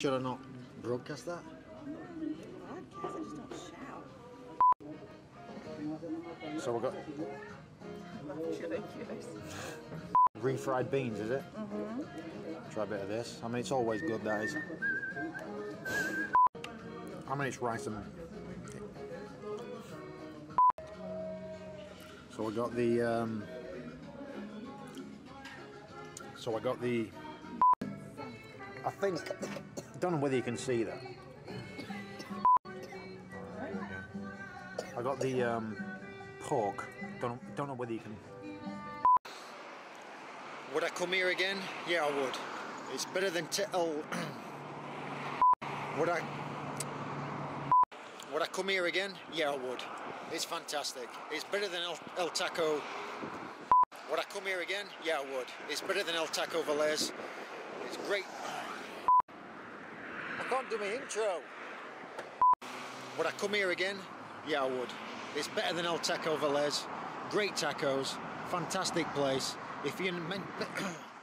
Should I not broadcast that? Podcast, I just don't shout. So we got refried beans, is it? Mm-hmm. Try a bit of this. I mean, it's always good, that is. I mean, it's rice and... So we got the... Um... So I got the... I think... Don't know whether you can see that. I got the um, pork. Don't don't know whether you can. Would I come here again? Yeah, I would. It's better than t- oh. would I? Would I come here again? Yeah, I would. It's fantastic. It's better than El, El Taco. Would I come here again? Yeah, I would. It's better than El Taco Veloz. It's great. Do my intro. Would I come here again? Yeah, I would. It's better than El Taco Veloz. Great tacos, fantastic place. If you're meant.